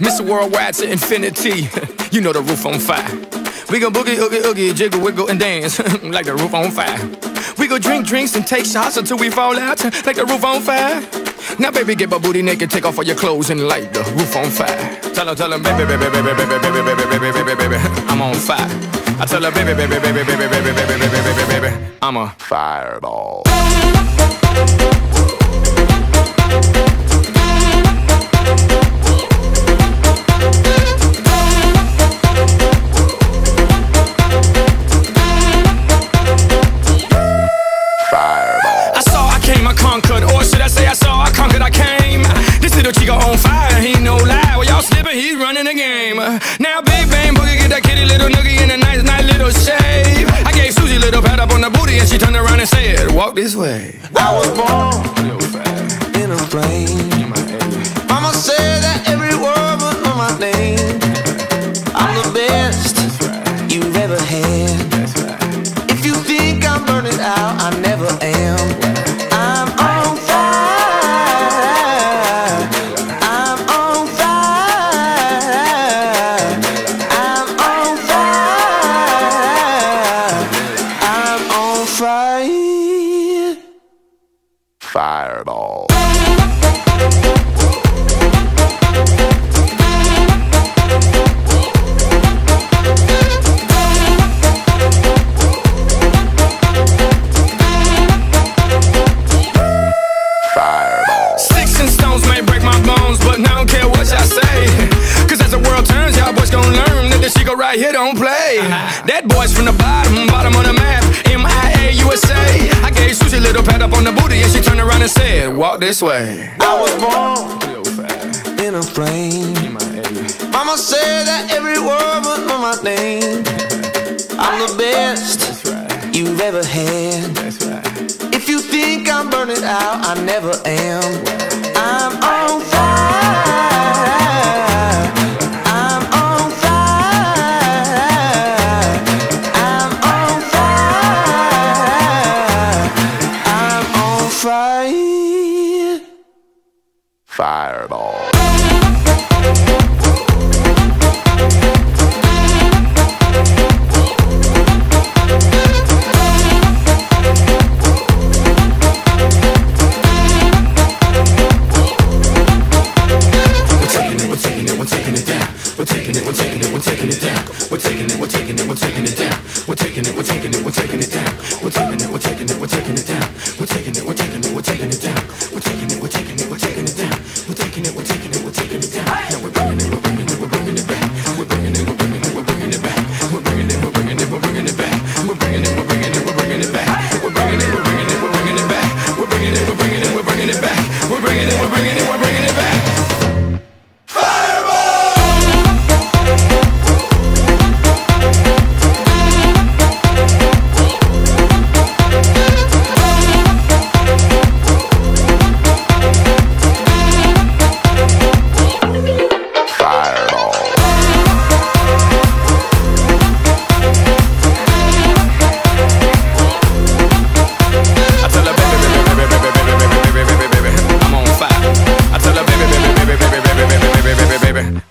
Mr. Worldwide to infinity. you know the roof on fire. We go boogie, oogie, oogie, jiggle, wiggle, and dance like the roof on fire. We go drink drinks and take shots until we fall out like the roof on fire. Now, baby, get my booty naked, take off all your clothes and light the roof on fire. Tell her, tell her, baby, baby, baby, baby, baby, baby, baby, baby, baby, baby, I'm on fire. I tell her, baby, baby, baby, baby, baby, baby, baby, baby, baby, I'm a fireball. He's running the game. Now, Big Bang Boogie, get that kitty little noogie in a nice, nice little shave. I gave Susie little pat up on the booty, and she turned around and said, Walk this way. I was born in a flame. Mama said that every word was on my name. I'm the best you've ever had. If you think I'm burning out, I the chico right here don't play. That boy's from the bottom, around and said, Walk this way. I was born in a frame. flame. Mama said that every word was on my name. I'm the best you've ever had. Right. If you think I'm burning out, I never am. Fireball. We're taking it, we're taking it, we're taking it down. We're taking it, we're taking it, we're taking it down. We're taking it, we're taking it, we're taking it down.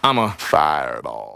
I'm a fireball.